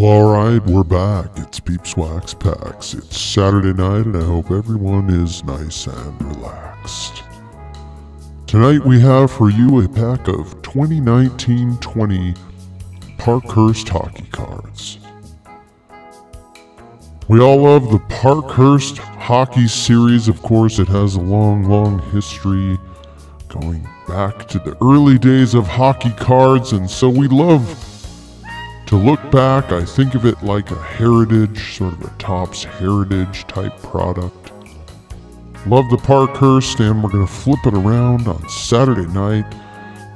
Well, alright, we're back. It's Peeps Wax Packs. It's Saturday night, and I hope everyone is nice and relaxed. Tonight, we have for you a pack of 2019 20 Parkhurst hockey cards. We all love the Parkhurst hockey series, of course, it has a long, long history going back to the early days of hockey cards, and so we love to look back, I think of it like a heritage, sort of a Topps heritage type product. Love the Parkhurst, and we're going to flip it around on Saturday night.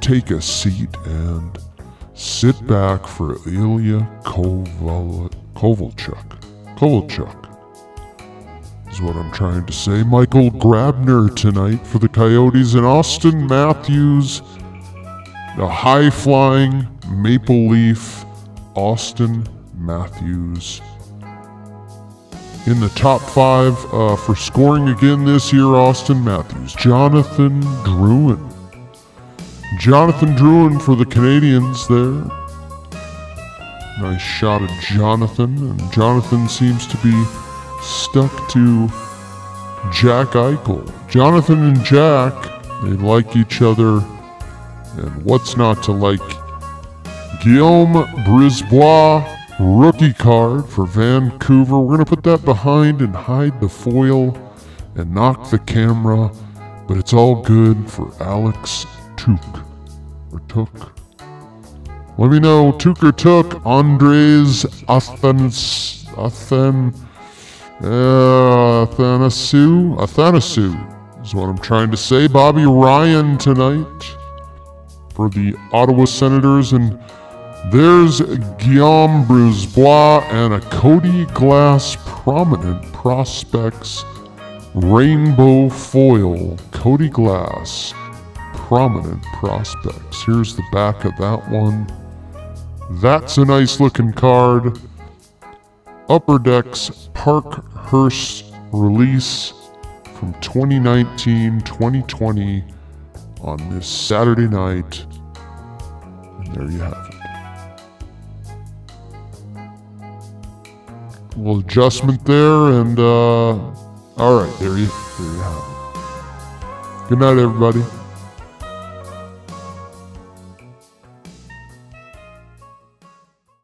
Take a seat and sit back for Ilya Koval- Kovalchuk. Kovalchuk is what I'm trying to say. Michael Grabner tonight for the Coyotes, and Auston Matthews, the high flying Maple Leaf Auston Matthews. In the top five uh, for scoring again this year, Auston Matthews. Jonathan Drouin. Jonathan Drouin for the Canadiens there. Nice shot of Jonathan, and Jonathan seems to be stuck to Jack Eichel. Jonathan and Jack, they like each other, and what's not to like Guillaume Brisebois rookie card for Vancouver. We're going to put that behind and hide the foil and knock the camera, but it's all good for Alex Took or Took. Let me know, Took or Took, Andres Athens, Athen, uh, Athanasu, Athanasu is what I'm trying to say. Bobby Ryan tonight for the Ottawa Senators and there's Guillaume Brisebois and a Cody Glass prominent prospects rainbow foil. Cody Glass prominent prospects. Here's the back of that one. That's a nice looking card. Upper Decks Parkhurst release from 2019 2020 on this Saturday night. And there you have it. Little adjustment there, and uh, all right, there you, there you have it. Good night, everybody.